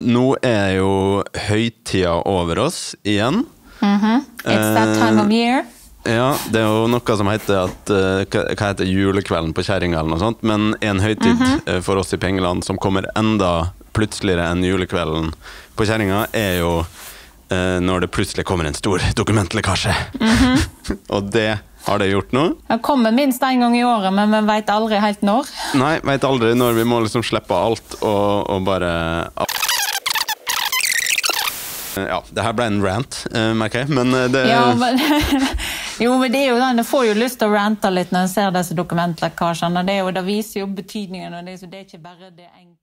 nå er jo høytida over oss igjen. It's that time of year. Ja, det er jo noe som heter at eh, Hva heter julekvelden på kjerringa, eller noe sånt. Men en høytid eh, for oss i Pengeland som kommer enda plutseligere enn julekvelden på kjerringa, er jo eh, når det plutselig kommer en stor dokumentlekkasje. Og det har det gjort nå. Det kommer minst én gang i året, men vi veit aldri helt når. Nei, veit aldri når vi må liksom slippe alt og, og bare Ja, det her ble en rant, eh, merker jeg, men eh, det Ja, men, jo, men det er jo den, Jeg får jo lyst til å rante litt når en ser disse dokumentlekkasjene. Det, det viser jo betydningen. og Det så det er ikke bare det enkle.